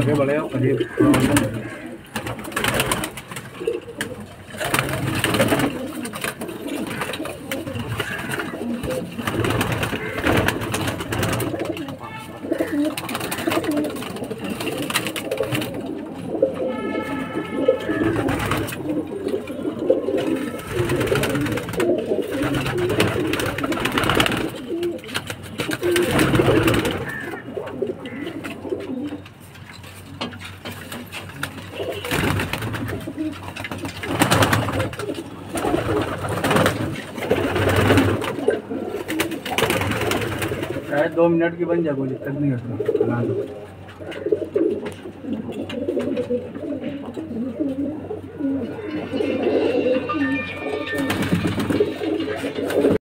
आगे बढ़े और ये शायद दो मिनट की बन जाए कोई दिक्कत नहीं है बना दो। Gracias.